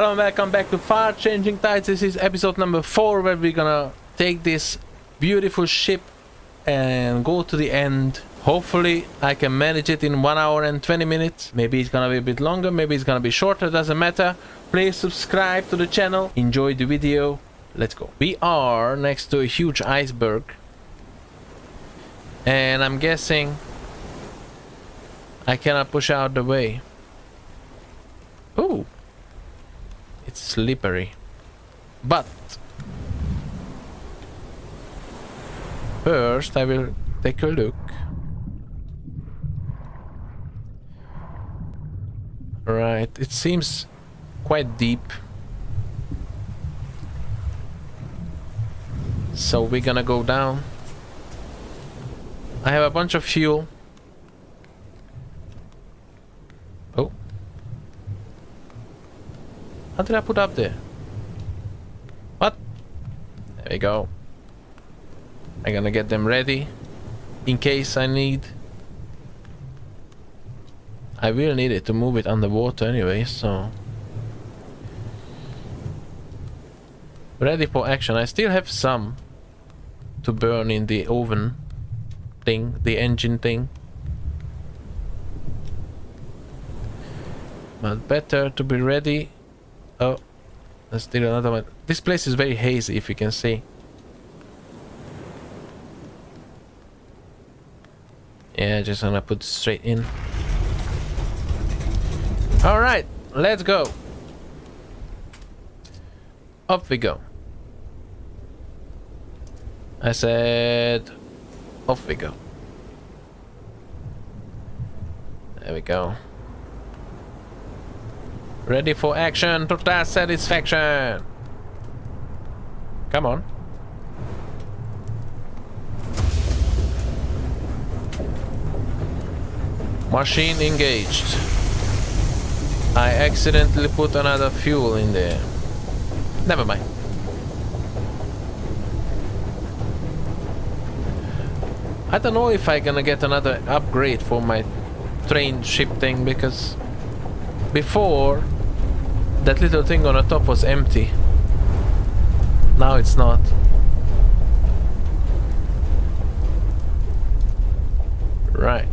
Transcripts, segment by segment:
Hello and welcome back to Far Changing Tides. This is episode number 4 where we're gonna take this beautiful ship and go to the end. Hopefully I can manage it in 1 hour and 20 minutes. Maybe it's gonna be a bit longer, maybe it's gonna be shorter, doesn't matter. Please subscribe to the channel, enjoy the video. Let's go. We are next to a huge iceberg. And I'm guessing I cannot push out the way. Ooh. It's slippery. But first I will take a look. Right, it seems quite deep. So we're gonna go down. I have a bunch of fuel. Oh. How did I put up there? What? There we go. I'm gonna get them ready in case I need. I will need it to move it underwater anyway, so. Ready for action. I still have some to burn in the oven thing, the engine thing. But better to be ready Oh, there's still another one. This place is very hazy, if you can see. Yeah, just gonna put straight in. Alright, let's go. Up we go. I said, off we go. There we go. Ready for action, total satisfaction. Come on. Machine engaged. I accidentally put another fuel in there. Never mind. I don't know if I'm gonna get another upgrade for my train ship thing because before that little thing on the top was empty. Now it's not. Right.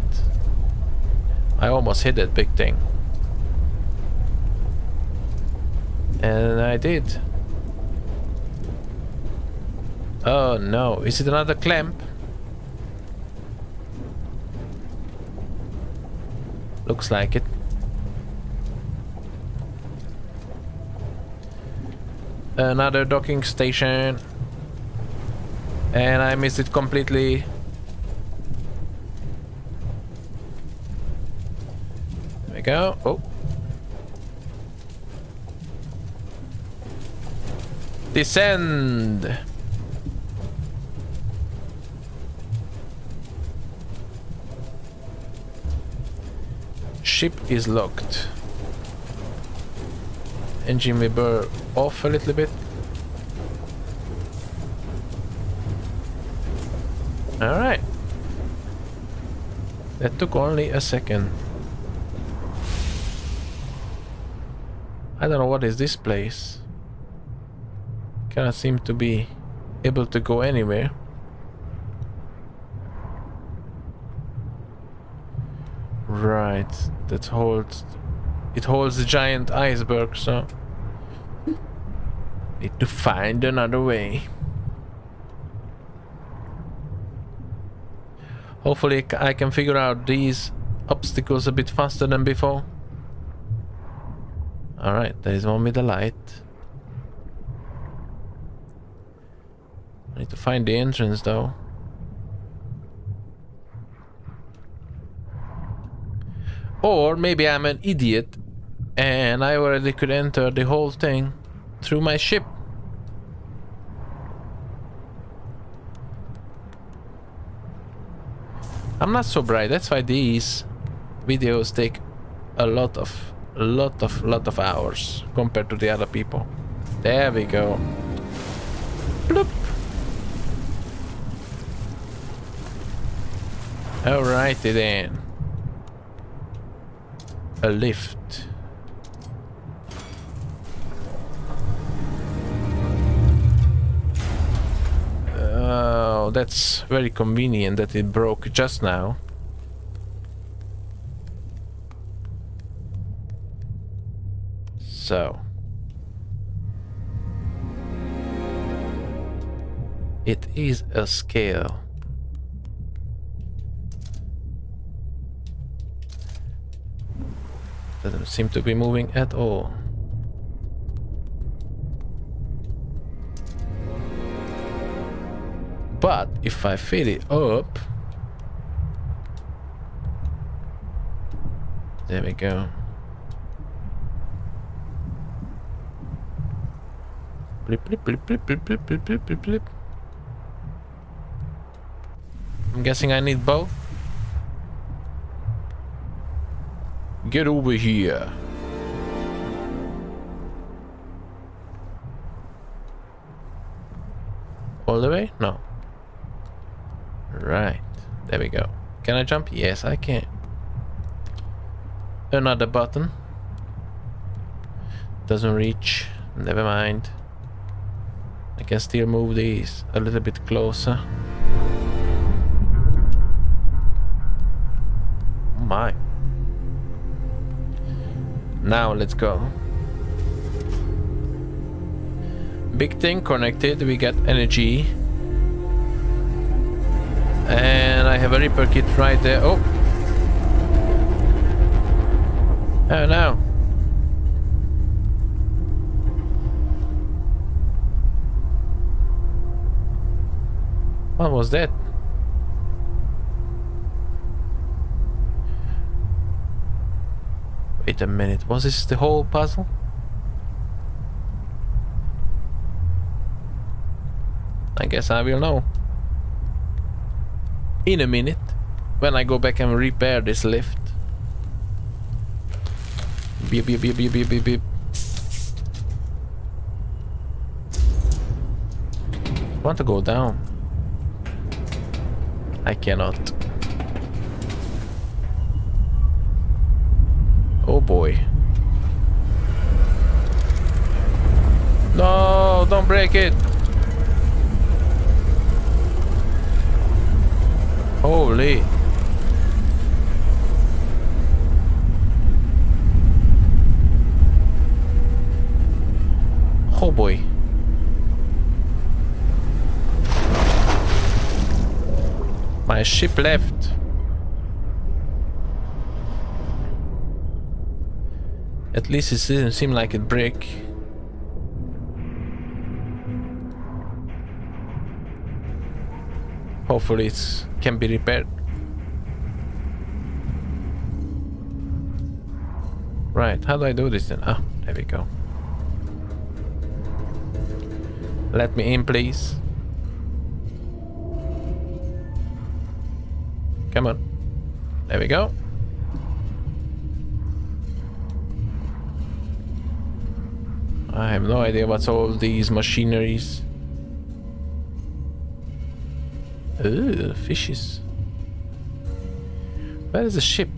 I almost hit that big thing. And I did. Oh no, is it another clamp? Looks like it. Another docking station. And I missed it completely. There we go. Oh. Descend. Ship is locked engine may burn off a little bit. Alright. That took only a second. I don't know what is this place. Cannot seem to be able to go anywhere. Right, that holds it holds a giant iceberg, so Need to find another way. Hopefully I can figure out these obstacles a bit faster than before. Alright, there is one with the light. I need to find the entrance though. Or maybe I'm an idiot and I already could enter the whole thing through my ship. I'm not so bright, that's why these videos take a lot of, lot of, lot of hours compared to the other people. There we go. Bloop. Alrighty then. A lift. That's very convenient that it broke just now. So. It is a scale. Doesn't seem to be moving at all. But if I fill it up... There we go. Blip, blip, blip, blip, blip, blip, blip, blip, blip, blip. I'm guessing I need both. Get over here. All the way? No. Right. There we go. Can I jump? Yes, I can. Another button. Doesn't reach. Never mind. I can still move these a little bit closer. Oh my. Now let's go. Big thing connected, we get energy. And I have a repair kit right there. Oh! Oh no! What was that? Wait a minute, was this the whole puzzle? I guess I will know. In a minute. When I go back and repair this lift. Beep beep beep beep beep beep beep. I want to go down. I cannot. Oh boy. No, don't break it. Holy. Oh boy. My ship left. At least it didn't seem like it break. Hopefully it can be repaired. Right, how do I do this then? Ah, there we go. Let me in, please. Come on. There we go. I have no idea what's all these machineries. Ooh, fishes. Where is the ship?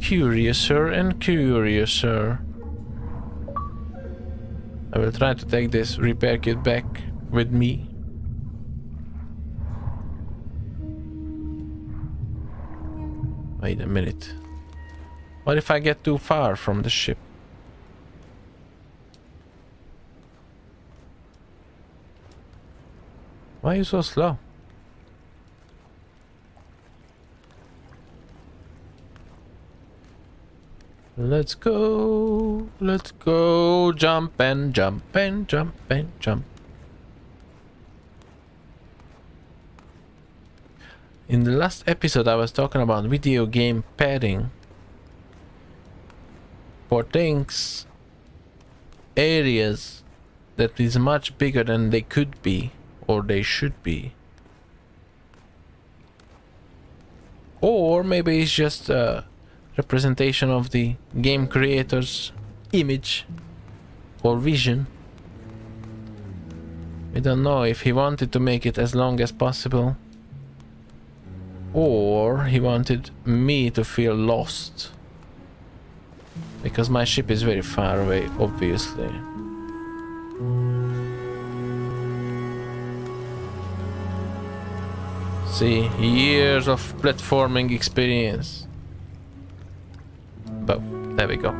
Curiouser and curiouser. I will try to take this repair kit back with me. Wait a minute. What if I get too far from the ship? Why are you so slow? Let's go, let's go, jump and jump and jump and jump. In the last episode I was talking about video game padding for things, areas that is much bigger than they could be or they should be. Or maybe it's just a representation of the game creator's image or vision. We don't know if he wanted to make it as long as possible or he wanted me to feel lost. Because my ship is very far away, obviously. See, years of platforming experience. But there we go.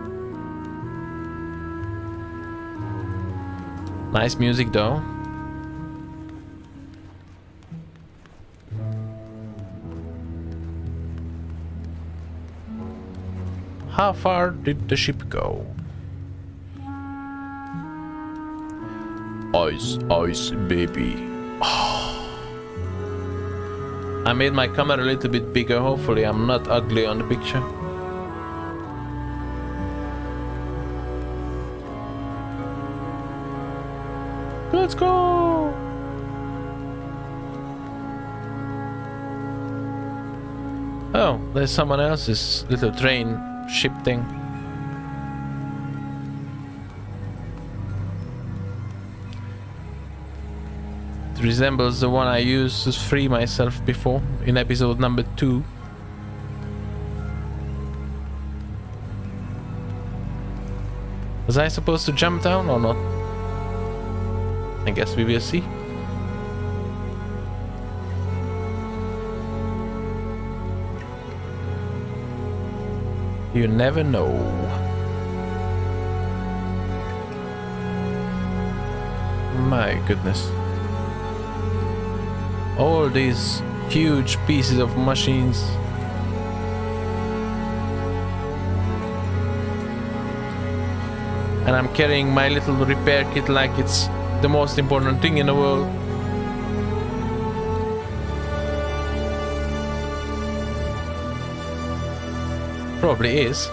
Nice music though. How far did the ship go? Ice, ice, baby. Oh. I made my camera a little bit bigger. Hopefully I'm not ugly on the picture. Let's go! Oh, there's someone else's little train ship thing. Resembles the one I used to free myself before in episode number 2. Was I supposed to jump down or not? I guess we will see. You never know. My goodness. All these huge pieces of machines. And I'm carrying my little repair kit like it's the most important thing in the world. Probably is.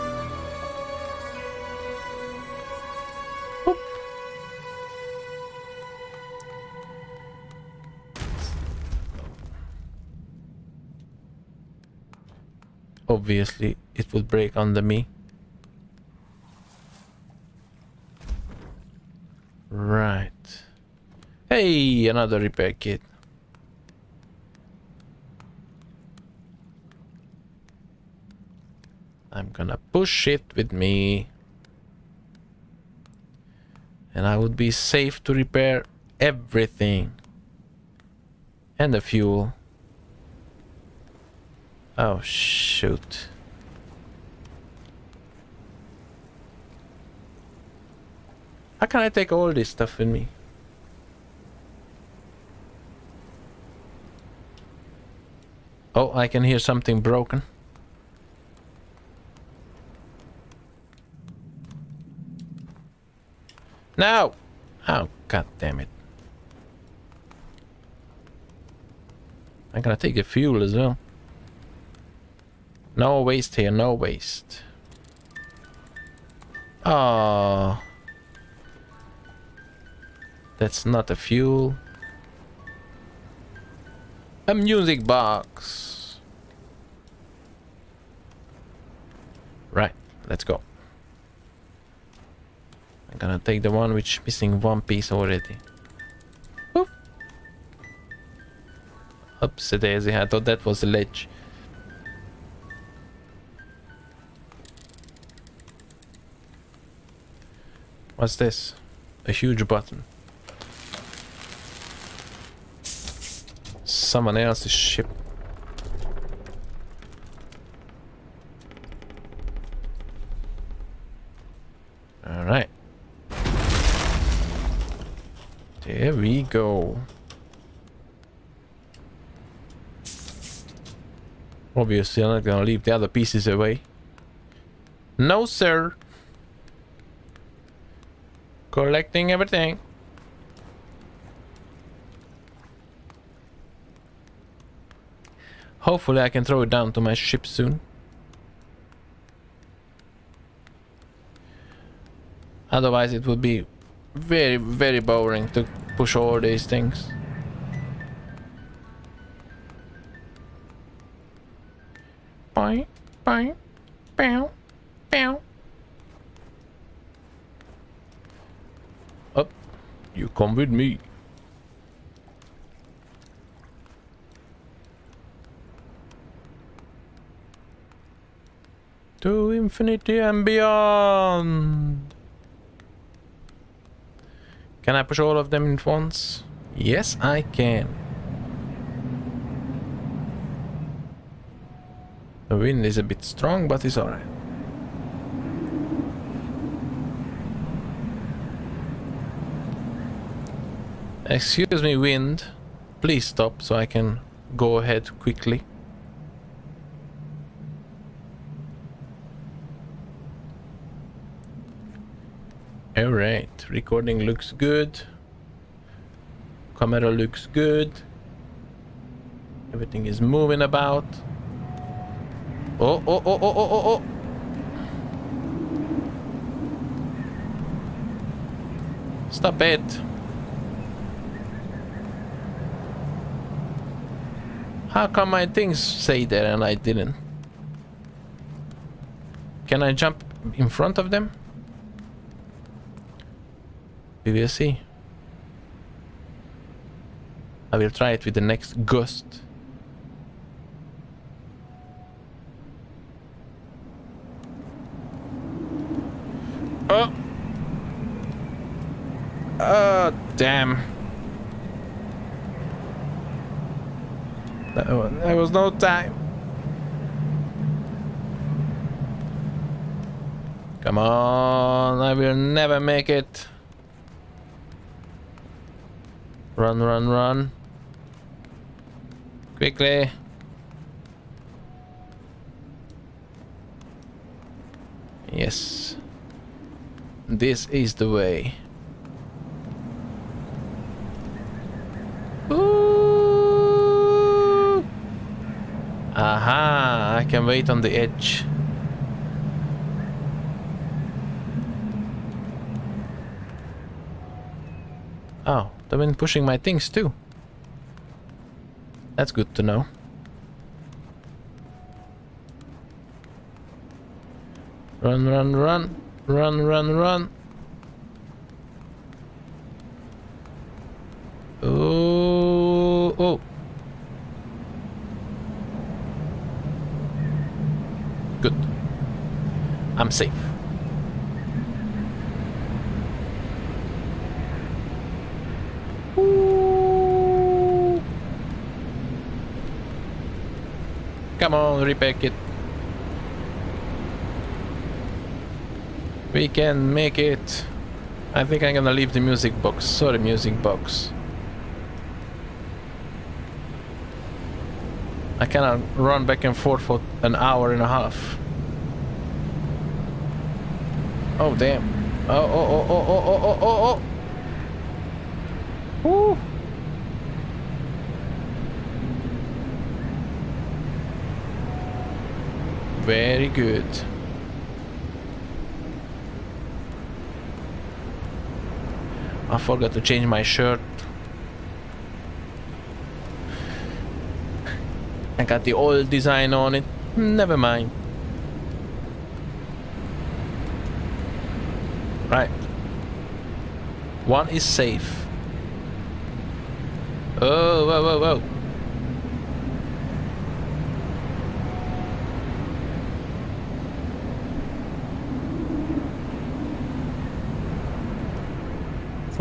Obviously, it would break under me. Right. Hey, another repair kit. I'm gonna push it with me. And I would be safe to repair everything. And the fuel. Oh, shoot. How can I take all this stuff with me? Oh, I can hear something broken. No! Oh, god damn it. I'm gonna take the fuel as well. No waste here, no waste. Oh. That's not a fuel. A music box. Right, let's go. I'm gonna take the one which missing one piece already. Oop. Oops, daisy, I thought that was a ledge. What's this? A huge button. Someone else's ship. Alright. There we go. Obviously, I'm not gonna leave the other pieces away. No, sir. Collecting everything. Hopefully I can throw it down to my ship soon. Otherwise it would be very, very boring to push all these things. Bye, bye, bow, bow. Up, you come with me. To infinity and beyond. Can I push all of them at once? Yes, I can. The wind is a bit strong, but it's alright. Excuse me, wind. Please stop so I can go ahead quickly. Alright, recording looks good. Camera looks good. Everything is moving about. Oh, oh, oh, oh, oh, oh, oh. Stop it. How come my things say there and I didn't? Can I jump in front of them? We will see. I will try it with the next gust. Oh! Oh, damn. There was no time. Come on, I will never make it. Run, run, run. Quickly. Yes. This is the way. Ooh. Aha, I can wait on the edge. Oh, they've been pushing my things too. That's good to know. Run, run, run. Run, run, run. pack it. We can make it. I think I'm gonna leave the music box. Sorry, music box. I cannot run back and forth for an hour and a half. Oh, damn. Oh, oh, oh, oh, oh, oh, oh, oh. oh. Woo. Very good. I forgot to change my shirt. I got the old design on it. Never mind. Right. One is safe. Oh, whoa, whoa, whoa.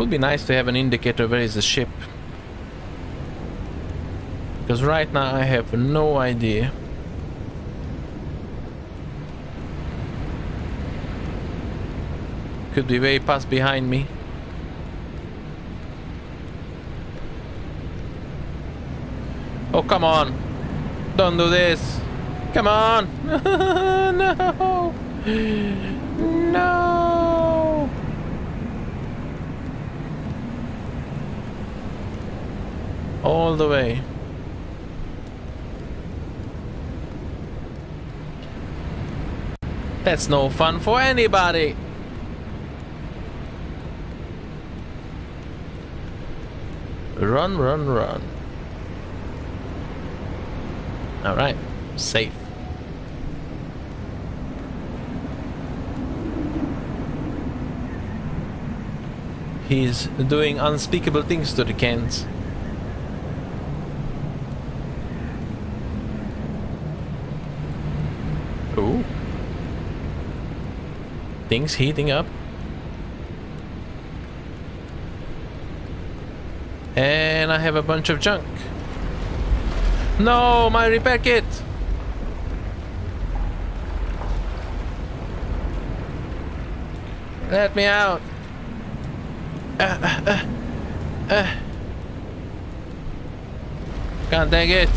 would be nice to have an indicator where is the ship. Because right now I have no idea. Could be way past behind me. Oh, come on. Don't do this. Come on. no. All the way. That's no fun for anybody. Run, run, run. Alright, safe. He's doing unspeakable things to the cans. Things heating up. And I have a bunch of junk. No, my repair kit! Let me out! Uh, uh, uh, uh. God dang it!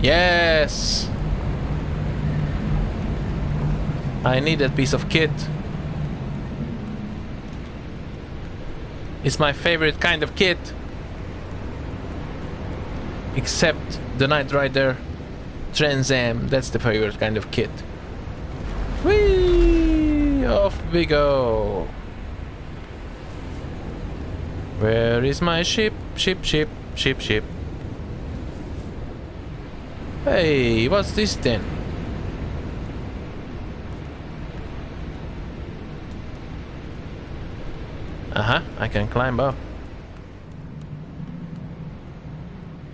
Yes! I need that piece of kit. It's my favorite kind of kit. Except the Knight Rider Trans Am. That's the favorite kind of kit. Whee! Off we go. Where is my ship? Ship, ship, ship, ship. Hey, what's this then? I can climb up.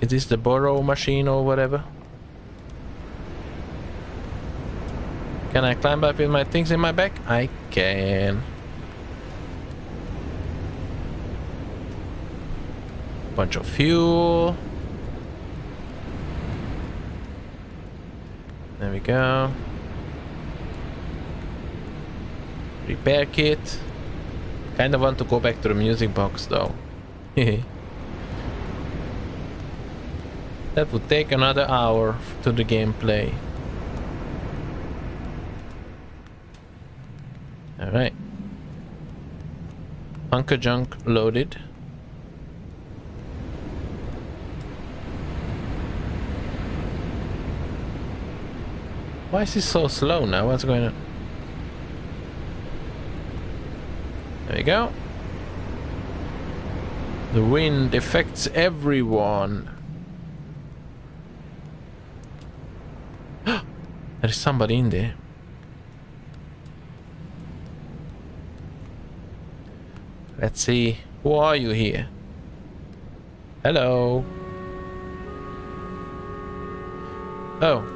Is this the borrow machine or whatever? Can I climb up with my things in my back? I can. Bunch of fuel. There we go. Repair kit. Kind of want to go back to the music box though. that would take another hour to the gameplay. Alright. Bunker junk loaded. Why is he so slow now? What's going on? There you go. The wind affects everyone. There's somebody in there. Let's see. Who are you here? Hello. Oh.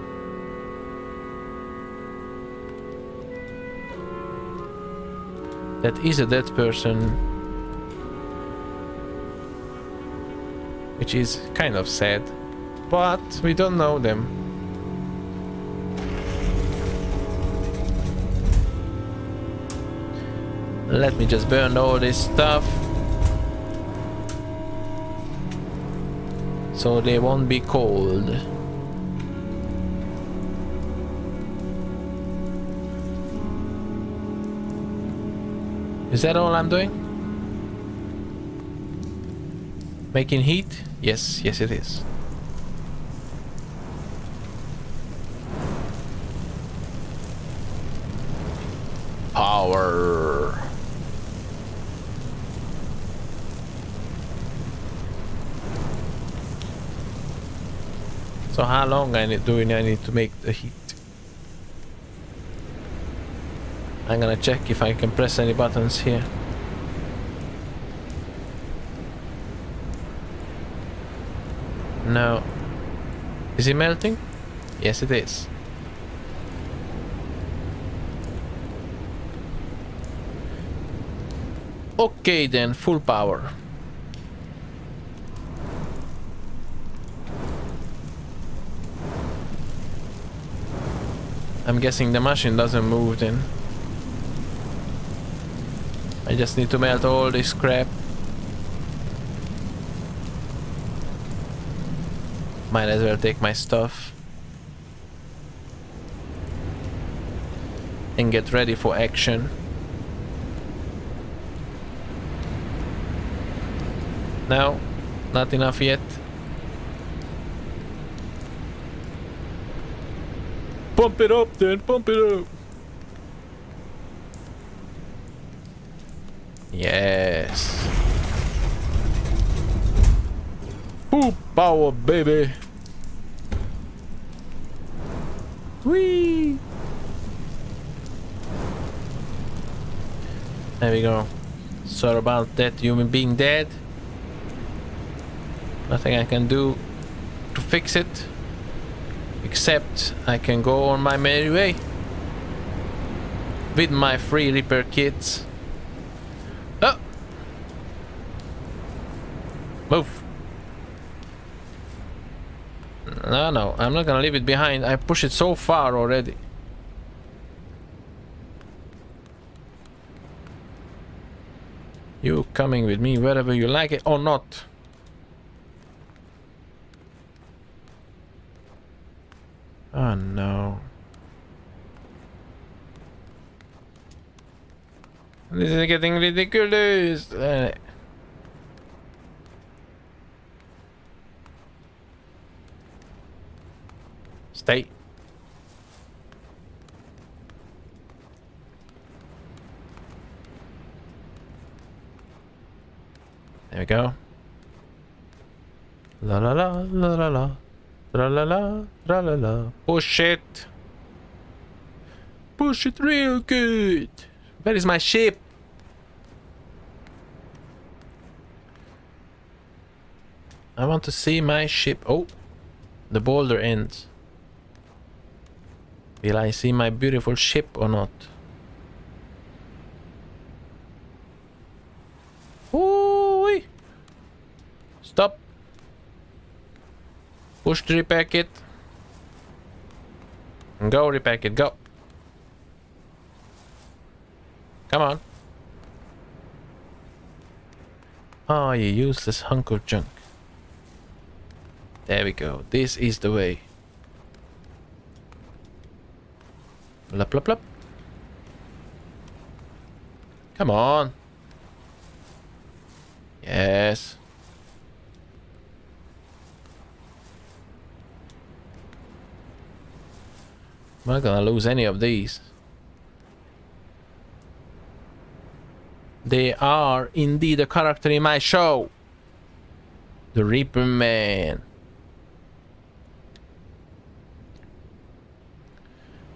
That is a dead person. Which is kind of sad. But we don't know them. Let me just burn all this stuff. So they won't be cold. Is that all I'm doing? Making heat? Yes, yes it is. Power. So how long I need, do I need to make the heat? I'm gonna check if I can press any buttons here. No. Is it melting? Yes, it is. Okay then, full power. I'm guessing the machine doesn't move then. I just need to melt all this crap. Might as well take my stuff. And get ready for action. No, not enough yet. Pump it up then, pump it up. Yes. Full power, baby. Whee! There we go. Sorry about that human being dead. Nothing I can do to fix it. Except I can go on my merry way. with my free repair kits. Oh! Move! No, no, I'm not gonna leave it behind. I pushed it so far already. You coming with me wherever you like it or not. Oh no. This is getting ridiculous. Uh, stay. There we go. La la la la la la. La la la la la la. Push it. Push it real good. Where is my ship? I want to see my ship. Oh, the boulder ends. Will I see my beautiful ship or not? Ooh, Stop. Push the repair kit. Go repair kit, go. Come on. Oh, you useless hunk of junk. There we go. This is the way. Blup, blup, blup. Come on. Yes. I'm not gonna lose any of these. They are indeed a character in my show. The Reaper Man.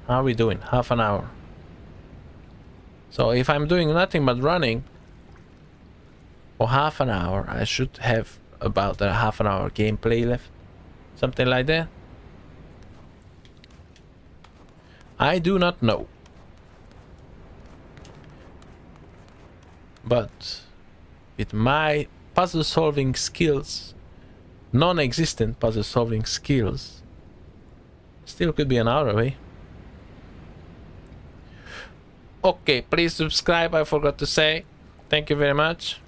How are we doing? Half an hour. So if I'm doing nothing but running for half an hour, I should have about a half an hour gameplay left. Something like that. I do not know. But with my puzzle solving skills, non-existent puzzle solving skills, still could be an hour away. Okay, please subscribe, I forgot to say. Thank you very much.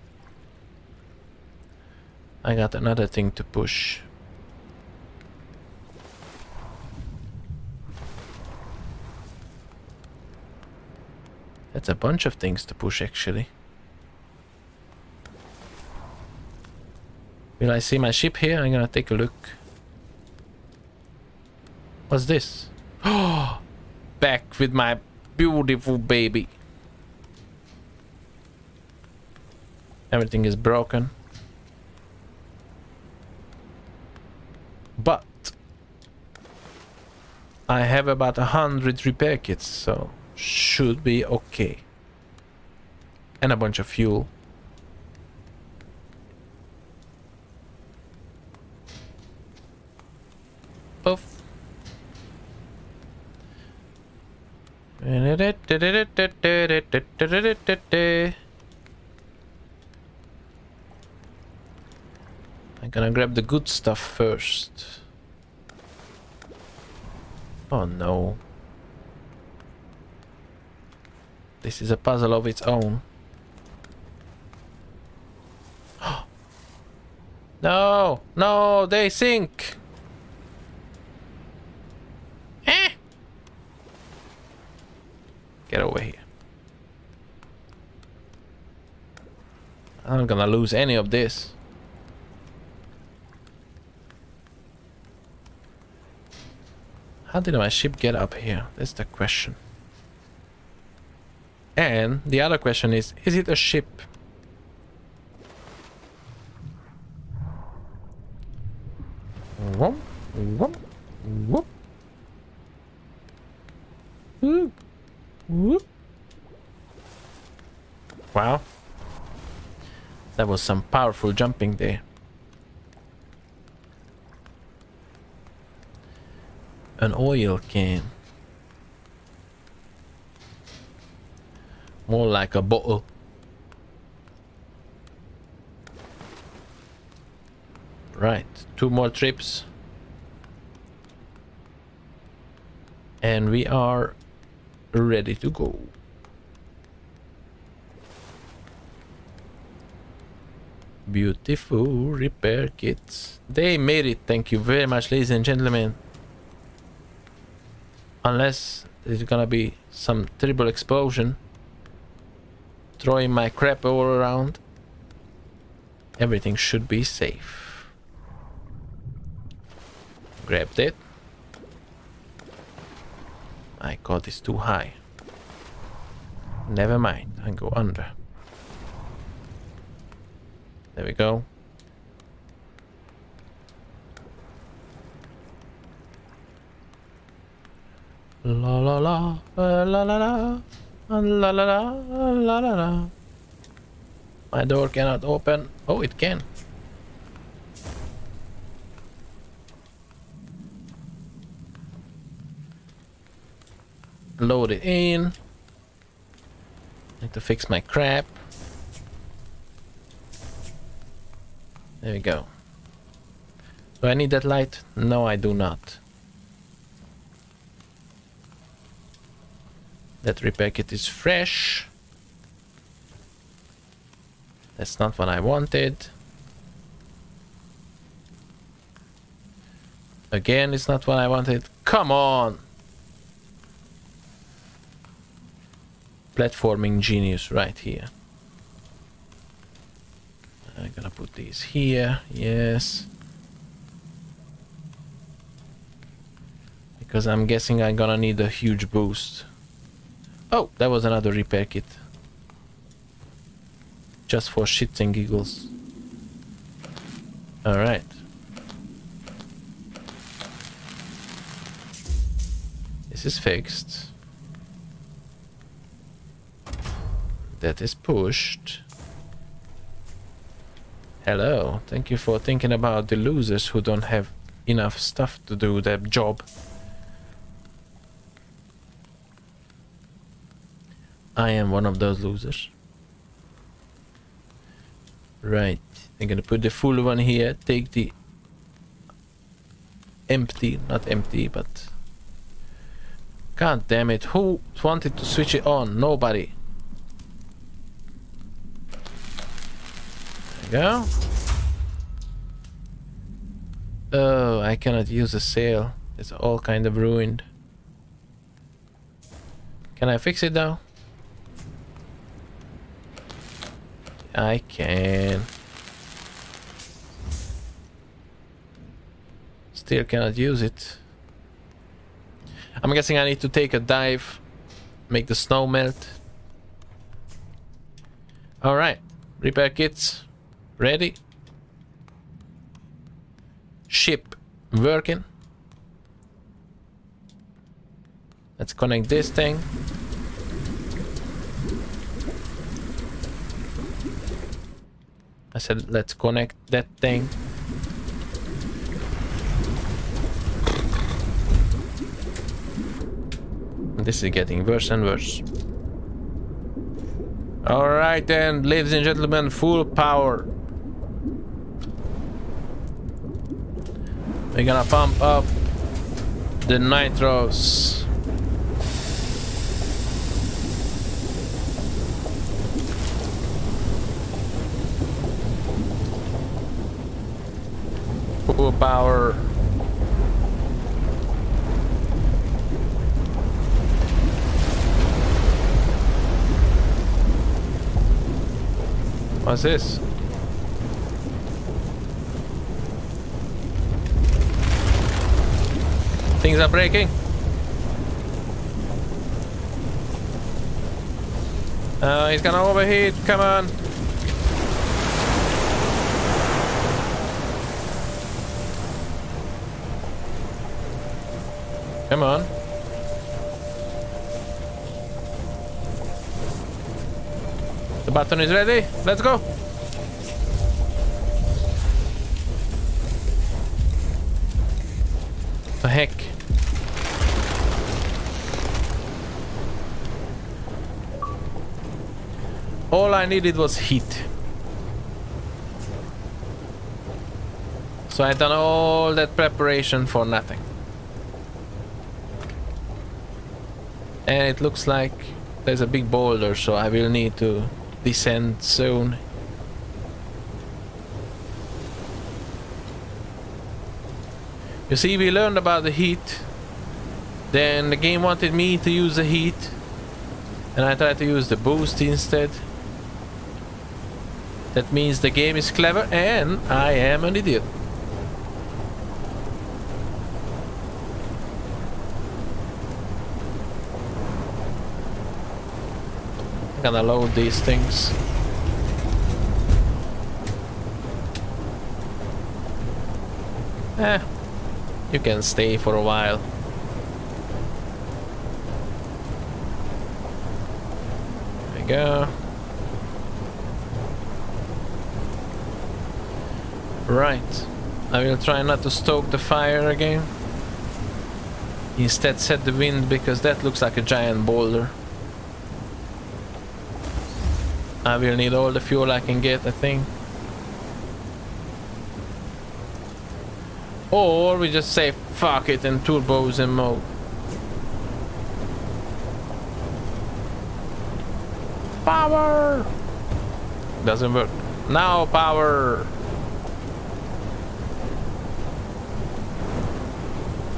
I got another thing to push. That's a bunch of things to push actually. Will I see my ship here? I'm gonna take a look. What's this? Oh, back with my beautiful baby. Everything is broken. But I have about a hundred repair kits, so should be okay. And a bunch of fuel. I'm gonna grab the good stuff first. Oh no. This is a puzzle of its own. no! No! They sink! Eh! Get over here. I'm gonna lose any of this. How did my ship get up here? That's the question. And the other question is, is it a ship? Whoop, whoop, whoop. Whoop, Wow. That was some powerful jumping there. An oil can. More like a bottle. Right, two more trips. And we are ready to go. Beautiful repair kits. They made it. Thank you very much, ladies and gentlemen. Unless there's gonna be some terrible explosion. Throwing my crap all around. Everything should be safe. Grabbed it. My god, it's too high. Never mind, I go under. There we go. La la la, la la la, la la la, la la la. My door cannot open. Oh, it can. Load it in. Need to fix my crap. There we go. Do I need that light? No, I do not. That repair kit is fresh. That's not what I wanted. Again, it's not what I wanted. Come on! Platforming genius right here. I'm gonna put these here, yes. Because I'm guessing I'm gonna need a huge boost. Oh, that was another repair kit. Just for shits and giggles. Alright. This is fixed. That is pushed. Hello, thank you for thinking about the losers who don't have enough stuff to do their job. I am one of those losers. Right, I'm gonna put the full one here, take the empty, not empty, but... God damn it, who wanted to switch it on? Nobody. Go. Oh, I cannot use a sail. It's all kind of ruined. Can I fix it though? I can. Still cannot use it. I'm guessing I need to take a dive, make the snow melt. Alright, repair kits. Ready? Ship working. Let's connect this thing. I said let's connect that thing. This is getting worse and worse. Alright then, ladies and gentlemen, full power. We're gonna pump up the nitros. Full power. What's this? Things are breaking. Uh, he's gonna overheat. Come on. Come on. The button is ready. Let's go. I needed was heat. So I done all that preparation for nothing. And it looks like there's a big boulder, so I will need to descend soon. You see, we learned about the heat. Then the game wanted me to use the heat. And I tried to use the boost instead. That means the game is clever and I am an idiot. I'm gonna load these things. Eh, you can stay for a while. There we go. Right. I will try not to stoke the fire again. Instead set the wind because that looks like a giant boulder. I will need all the fuel I can get, I think. Or we just say fuck it and turbos in mode. Power! Doesn't work. Now power!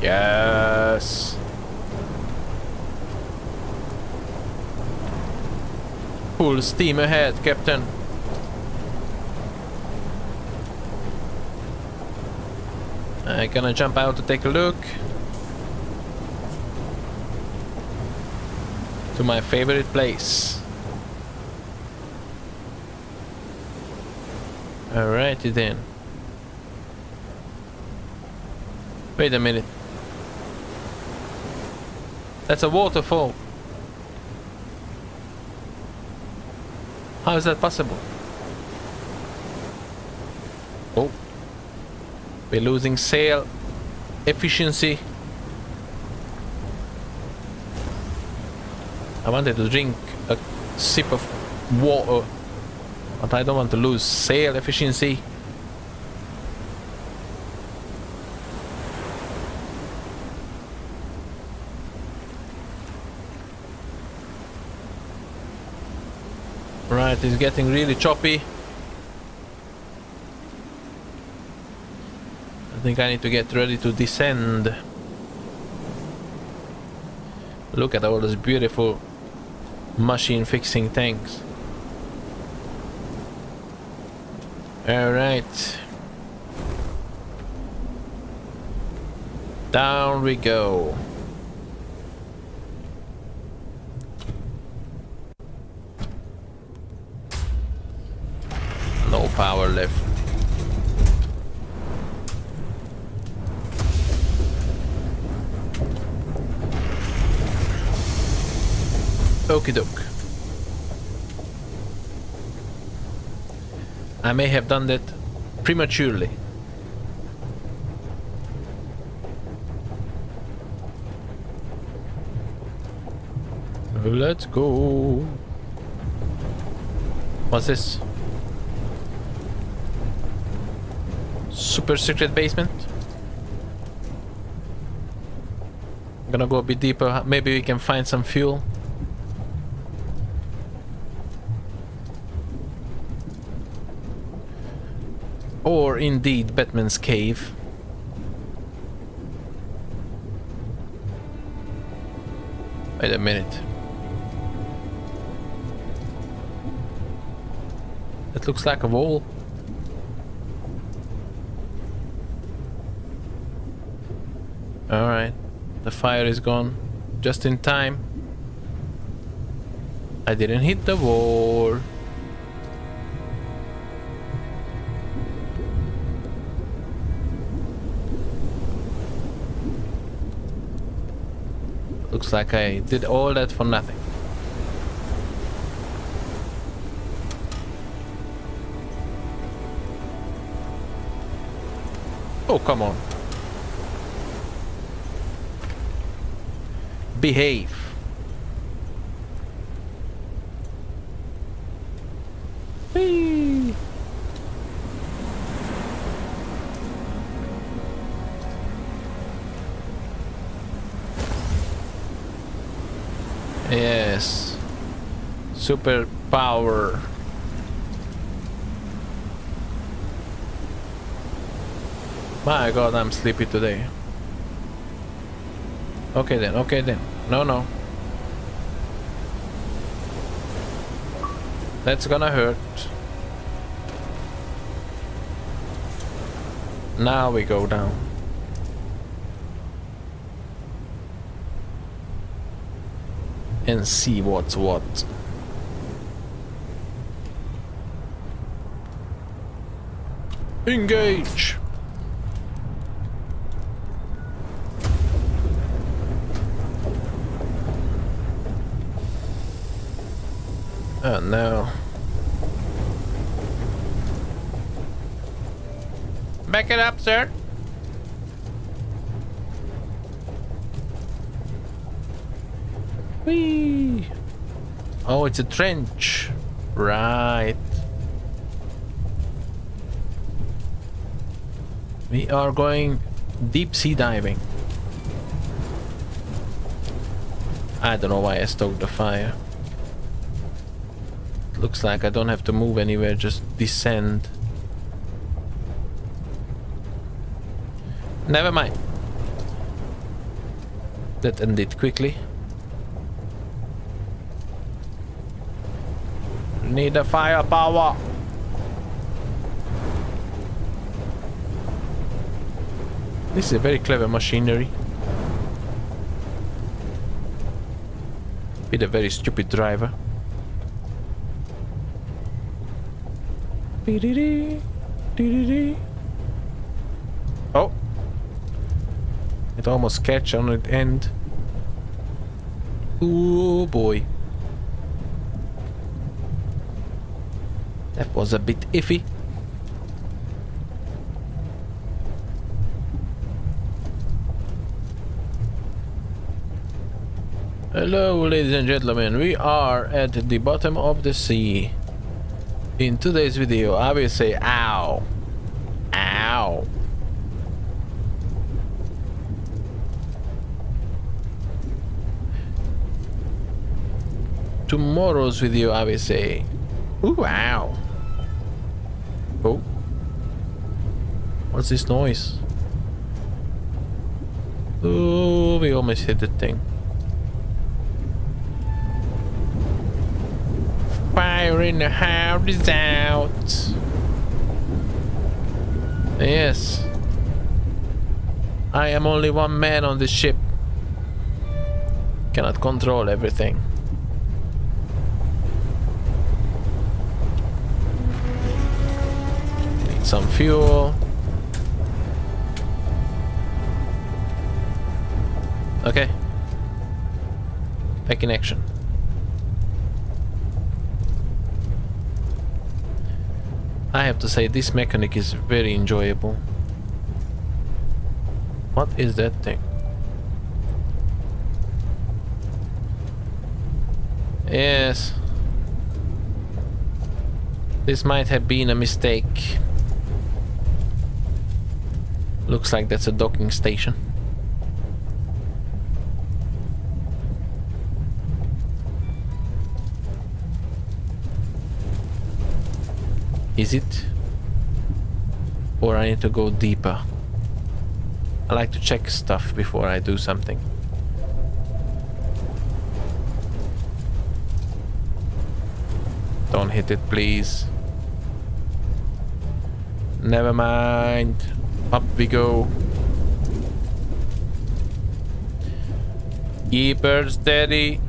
Yes! Full steam ahead, Captain. I'm gonna jump out to take a look. To my favorite place. Alrighty then. Wait a minute. That's a waterfall. How is that possible? Oh. We're losing sail efficiency. I wanted to drink a sip of water, but I don't want to lose sail efficiency. Right, it's getting really choppy. I think I need to get ready to descend. Look at all those beautiful machine fixing tanks. Alright. Down we go. No left. Okie doke. I may have done that prematurely. Let's go. What's this? Super secret basement? I'm gonna go a bit deeper. Maybe we can find some fuel. Or indeed Batman's cave. Wait a minute. It looks like a wall. Alright. The fire is gone. Just in time. I didn't hit the wall. Looks like I did all that for nothing. Oh, come on. Behave. Yes. Super power. My god, I'm sleepy today. Okay then, okay then. No, no. That's gonna hurt. Now we go down. And see what's what. Engage! Oh no. Back it up, sir. Whee! Oh, it's a trench. Right. We are going deep sea diving. I don't know why I stoked the fire. Looks like I don't have to move anywhere, just descend. Never mind. That ended quickly. Need the firepower. This is a very clever machinery. With a very stupid driver. Oh. It almost catch on the end. Oh boy. That was a bit iffy. Hello ladies and gentlemen, we are at the bottom of the sea. In today's video, I will say ow. Ow. Tomorrow's video, I will say ooh, ow. Oh. What's this noise? Oh, we almost hit the thing. Fire in the house is out. Yes. I am only one man on the ship. Cannot control everything. Need some fuel. Okay. Back in action. I have to say this mechanic is very enjoyable. What is that thing? Yes. This might have been a mistake. Looks like that's a docking station. Is it? Or I need to go deeper? I like to check stuff before I do something. Don't hit it, please. Never mind. Up we go. Keep her steady.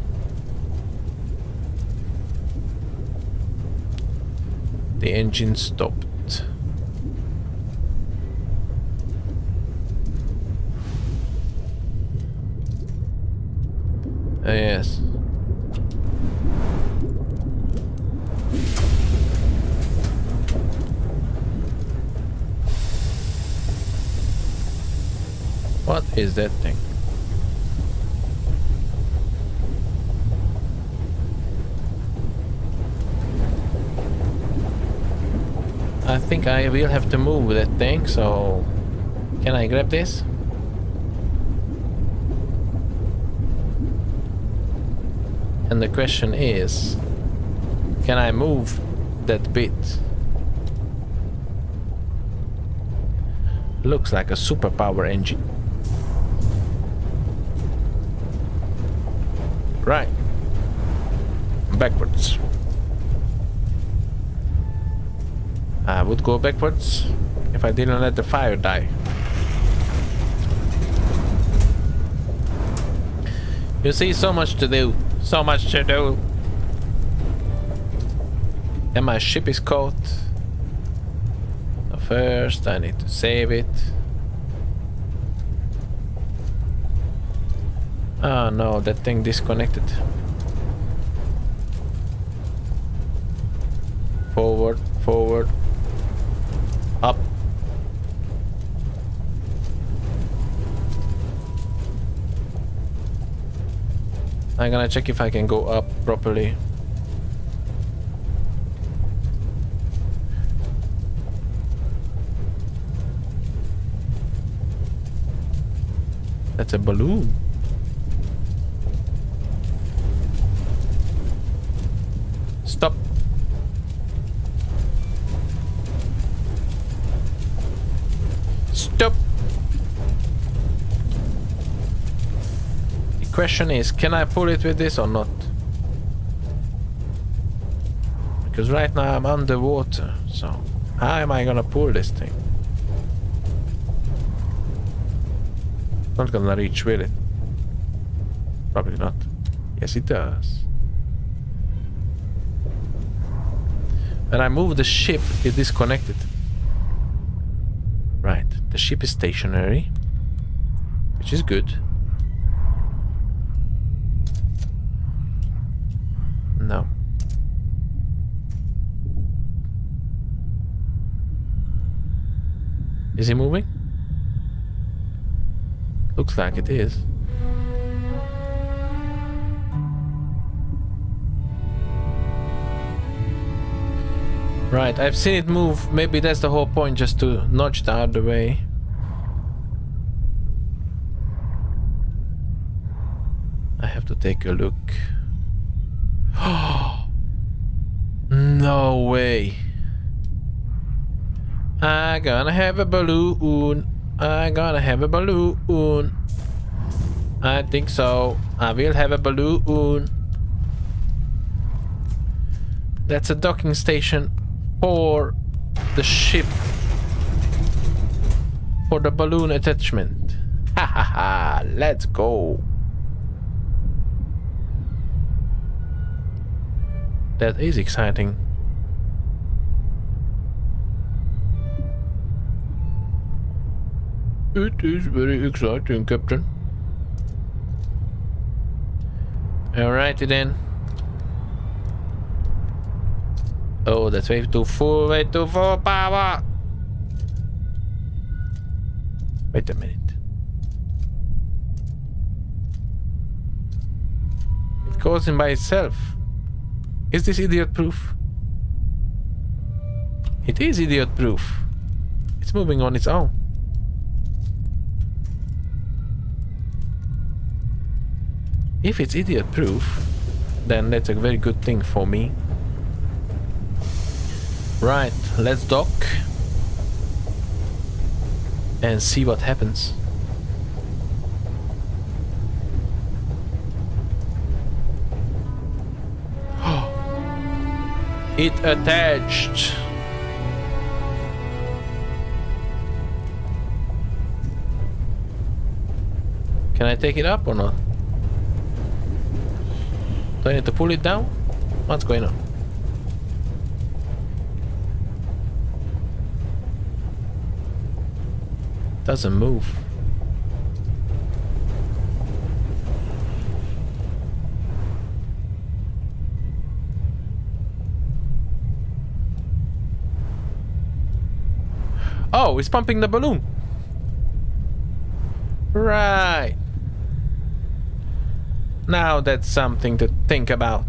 The engine stopped. Oh, yes. What is that thing? I think I will have to move that thing, so... Can I grab this? And the question is... Can I move that bit? Looks like a superpower engine. Right. Backwards. Would go backwards if I didn't let the fire die. You see, so much to do. So much to do. And my ship is caught. First, I need to save it. Oh no, that thing disconnected. I'm gonna check if I can go up properly. That's a balloon. Question is, can I pull it with this or not? Because right now I'm underwater, so how am I gonna pull this thing? Not gonna reach, will it? Probably not. Yes, it does. When I move the ship, it disconnected. Right, the ship is stationary, which is good. No. Is he moving? Looks like it is. Right, I've seen it move. Maybe that's the whole point, just to nudge it out of the way. I have to take a look. no way. I gonna have a balloon. I gonna have a balloon. I think so. I will have a balloon. That's a docking station for the ship. For the balloon attachment. Ha ha ha. Let's go. That is exciting. It is very exciting, Captain. Alrighty then. Oh, that's way too full, way too full power! Wait a minute. It goes in by itself. Is this idiot proof? It is idiot proof. It's moving on its own. If it's idiot proof, then that's a very good thing for me. Right, let's dock and see what happens. it attached. Can I take it up or not? Need to pull it down? What's going on? Doesn't move. Oh, it's pumping the balloon. Right. Now that's something to think about.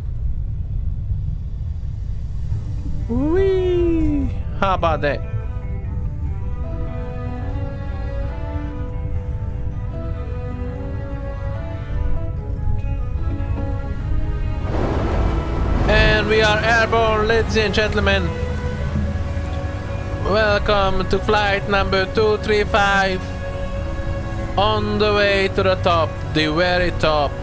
Whee! How about that? And we are airborne, ladies and gentlemen. Welcome to flight number 235. On the way to the top, the very top.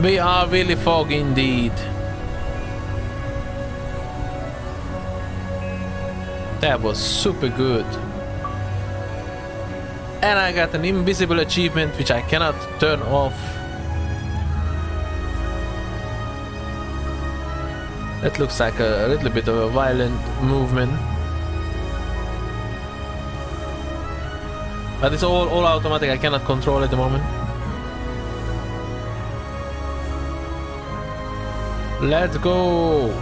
We are really foggy indeed. That was super good. And I got an invisible achievement which I cannot turn off. That looks like a, a little bit of a violent movement. But it's all, all automatic, I cannot control at the moment. Let's go!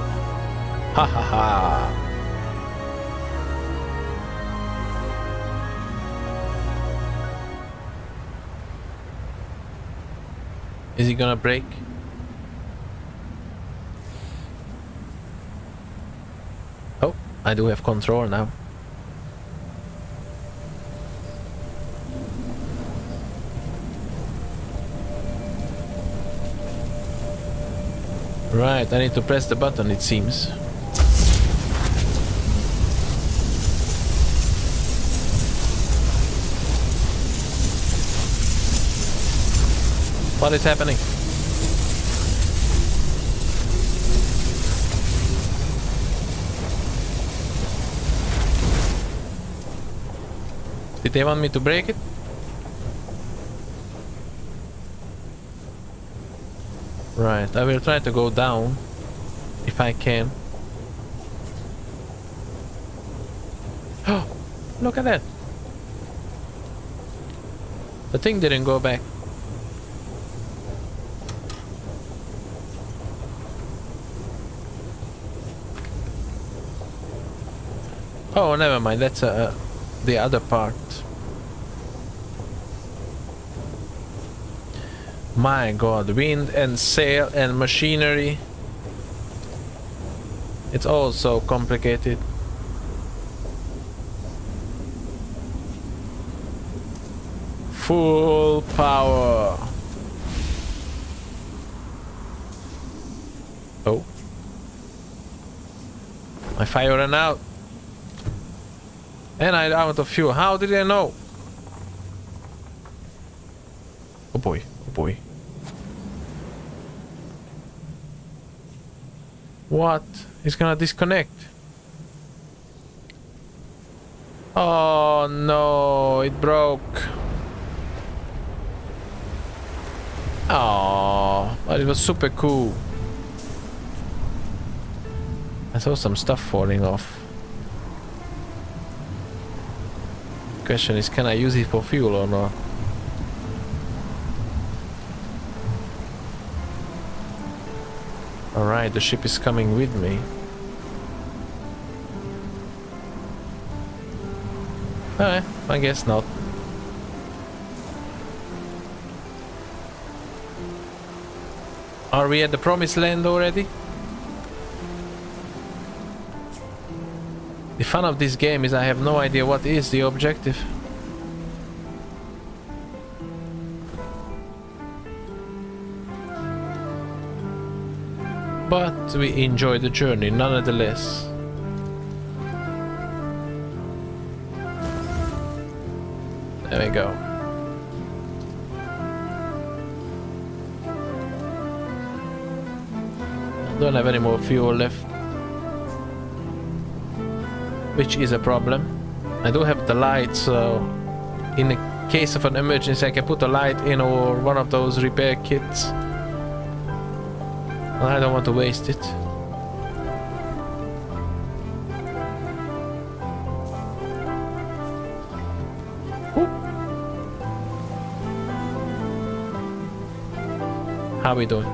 Ha ha ha! Is he gonna break? Oh, I do have control now. Right, I need to press the button it seems. What is happening? Did they want me to break it? Right, I will try to go down if I can. Oh, look at that. The thing didn't go back. Oh, never mind. That's uh, the other part. My god, wind and sail and machinery. It's all so complicated. Full power. Oh. My fire ran out. And I out of fuel. How did I know? Oh boy. Oh boy. What? He's gonna disconnect. Oh no, it broke. Oh, but it was super cool. I saw some stuff falling off. Question is, can I use it for fuel or not? Alright, the ship is coming with me. Alright, I guess not. Are we at the promised land already? The fun of this game is I have no idea what is the objective. But we enjoy the journey nonetheless. There we go. Don't have any more fuel left. Which is a problem. I do have the light, so in the case of an emergency I can put a light in or one of those repair kits. I don't want to waste it. Ooh. How we doing?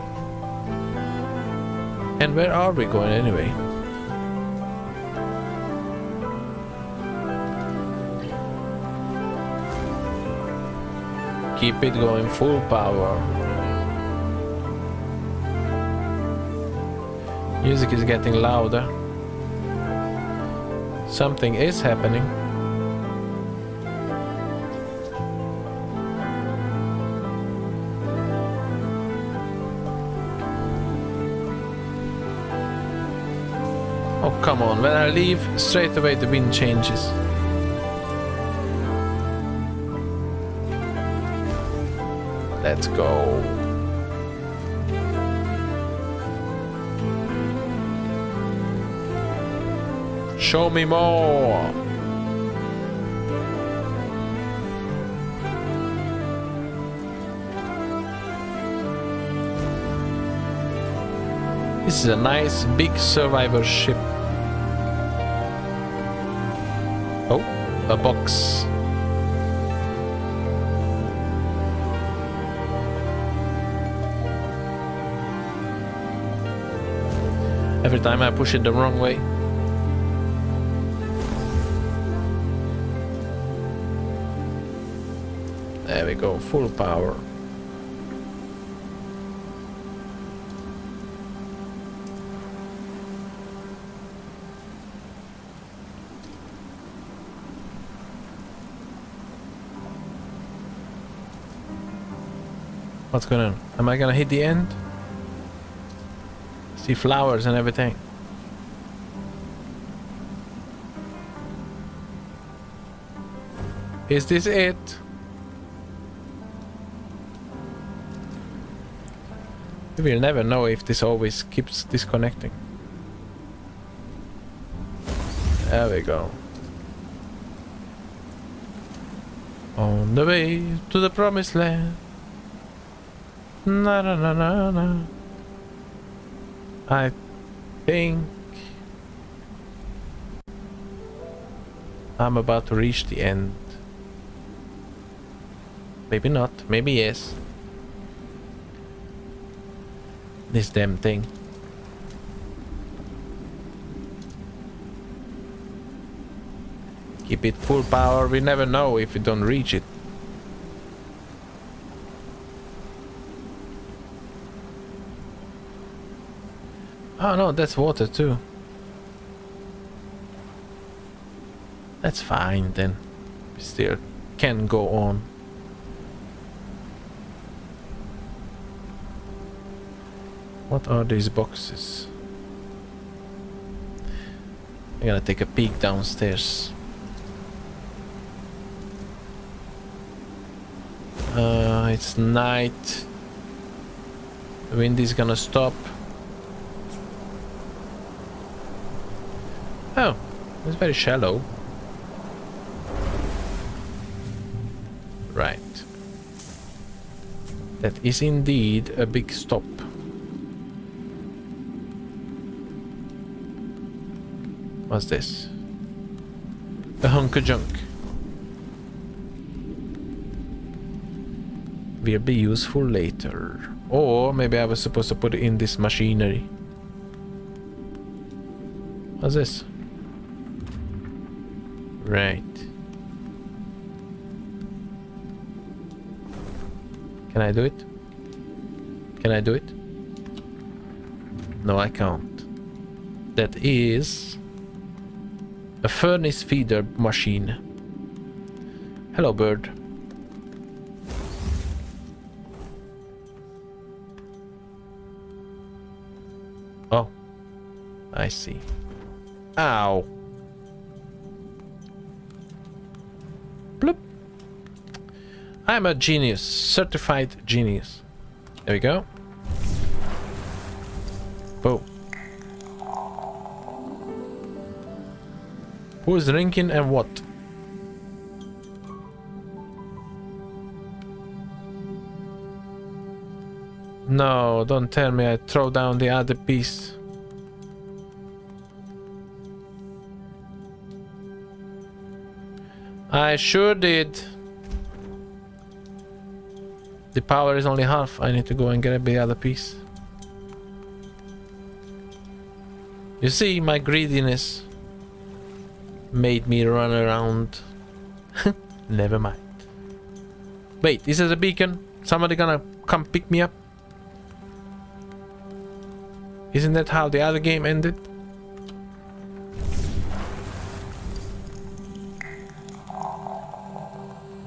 And where are we going anyway? Keep it going full power. Music is getting louder. Something is happening. Oh, come on. When I leave, straight away the wind changes. Let's go. Show me more. This is a nice big survivor ship. Oh, a box. Every time I push it the wrong way. Go, full power. What's going on? Am I gonna hit the end? See flowers and everything. Is this it? We'll never know if this always keeps disconnecting. There we go. On the way to the promised land. Na na na na na. I think I'm about to reach the end. Maybe not, maybe yes. This damn thing. Keep it full power, we never know if we don't reach it. Oh no, that's water too. That's fine then. We still can go on. What are these boxes? I'm gonna take a peek downstairs. Uh, it's night. The wind is gonna stop. Oh, it's very shallow. Right. That is indeed a big stop. What's this? A hunk of junk. Will be useful later. Or maybe I was supposed to put it in this machinery. What's this? Right. Can I do it? Can I do it? No, I can't. That is a furnace feeder machine. Hello, bird. Oh, I see. Ow. Bloop. I'm a genius. Certified genius. There we go. Who's drinking and what? No, don't tell me I throw down the other piece. I sure did. The power is only half. I need to go and get the other piece. You see, my greediness made me run around. Never mind. Wait, is it a beacon? Somebody gonna come pick me up? Isn't that how the other game ended?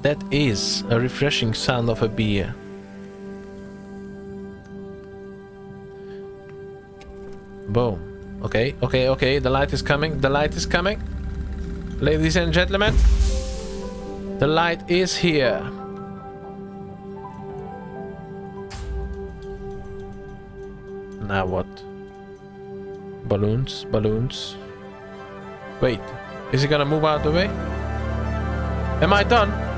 That is a refreshing sound of a beer. Boom. Okay, okay, okay, the light is coming, the light is coming. Ladies and gentlemen, the light is here. Now what? Balloons, balloons. Wait, is he gonna move out of the way? Am I done?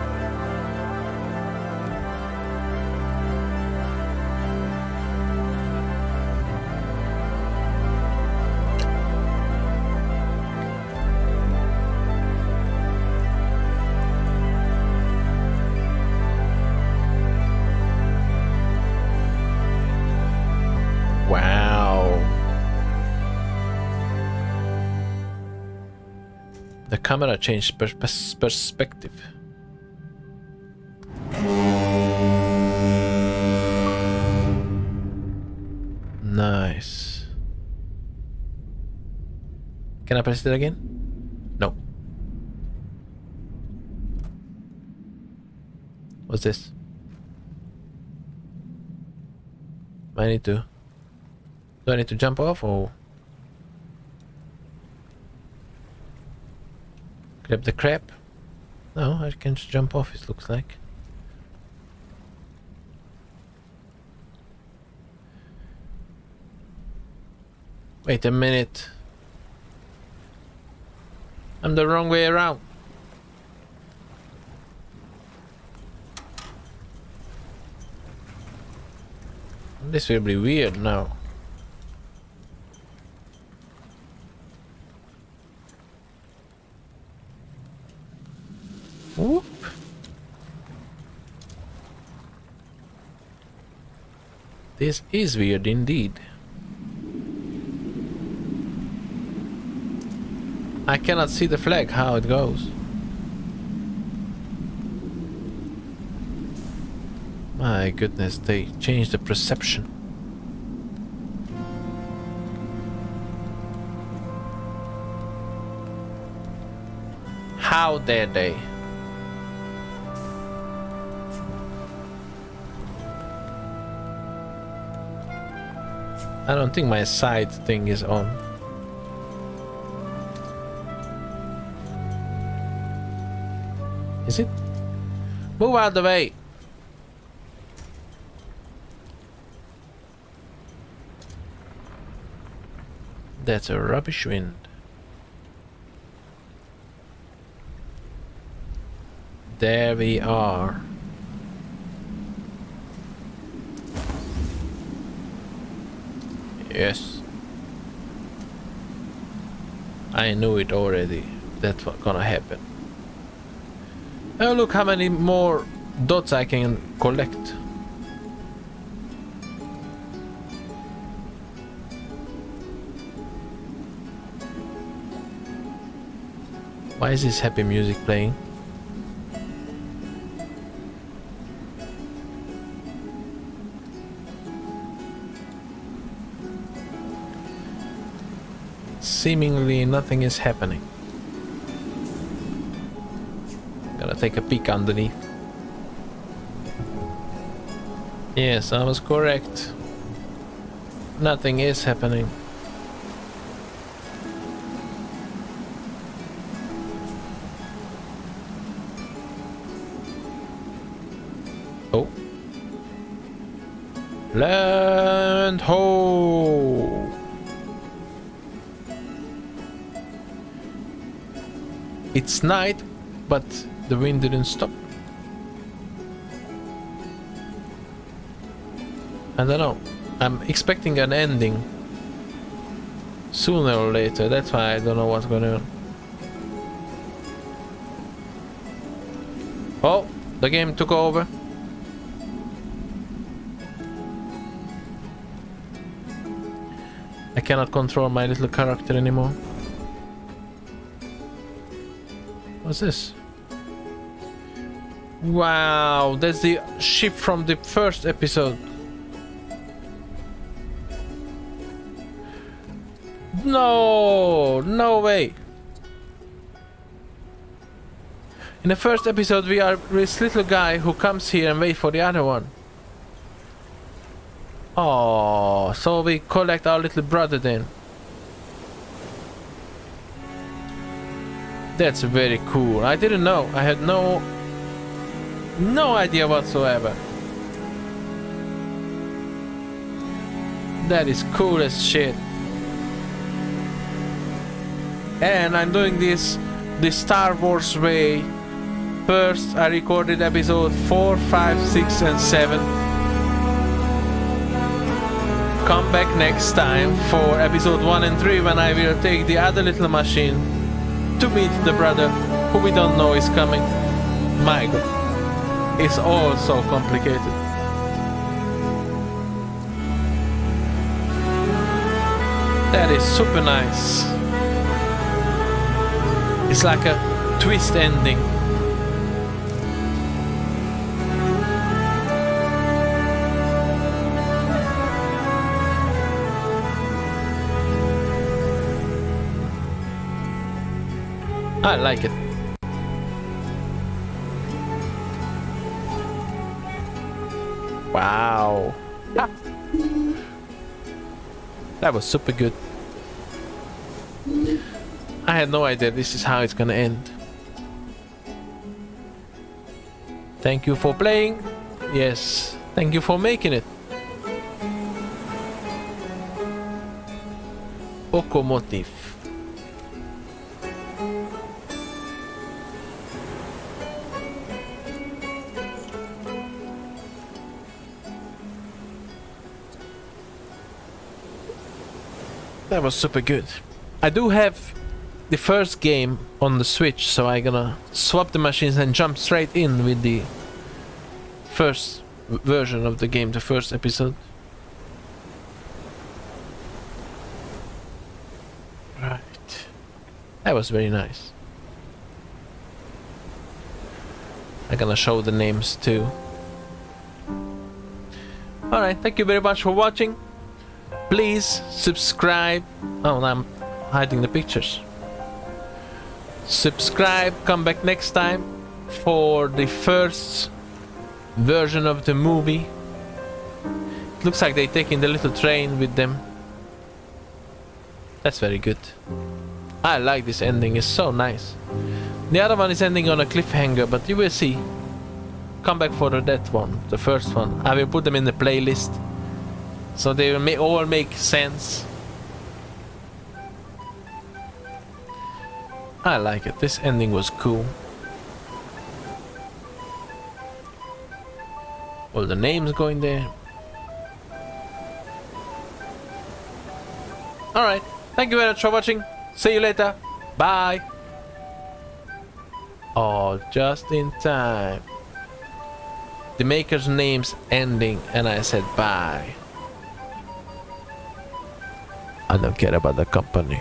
Camera changed pers pers perspective. Nice. Can I press it again? No. What's this? I need to... Do I need to jump off or... Grab the crab? No, I can just jump off it looks like. Wait a minute. I'm the wrong way around. This will be weird now. Whoop. This is weird indeed. I cannot see the flag, how it goes. My goodness, they changed the perception. How dare they? I don't think my side thing is on. Is it? Move out of the way! That's a rubbish wind. There we are. Yes. I knew it already. That's what's gonna happen. Oh look how many more dots I can collect. Why is this happy music playing? Seemingly nothing is happening. Gotta take a peek underneath. Yes, I was correct. Nothing is happening. Oh. Land ho! It's night, but the wind didn't stop. I don't know. I'm expecting an ending sooner or later. That's why I don't know what's going on. Oh, the game took over. I cannot control my little character anymore. What's this? Wow, that's the ship from the first episode. No, no way. In the first episode, we are this little guy who comes here and wait for the other one. Oh, so we collect our little brother then. That's very cool. I didn't know. I had no no idea whatsoever. That is cool as shit. And I'm doing this the Star Wars way. First, I recorded episode 4, 5, 6, and 7. Come back next time for episode 1 and 3 when I will take the other little machine to meet the brother who we don't know is coming. My god. It's all so complicated. That is super nice. It's like a twist ending. I like it. Wow. That was super good. I had no idea this is how it's gonna end. Thank you for playing. Yes, thank you for making it. Okomotive. Was super good. I do have the first game on the Switch, so I'm gonna swap the machines and jump straight in with the first version of the game, the first episode. Right. That was very nice. I'm gonna show the names too. Alright, thank you very much for watching please subscribe. Oh, I'm hiding the pictures. Subscribe, come back next time for the first version of the movie. It looks like they're taking the little train with them. That's very good. I like this ending, it's so nice. The other one is ending on a cliffhanger, but you will see. Come back for that one, the first one. I will put them in the playlist. So they all make sense. I like it. This ending was cool. All the names going there. Alright. Thank you very much for watching. See you later. Bye. Oh, just in time. The maker's name's ending and I said bye. I don't care about the company.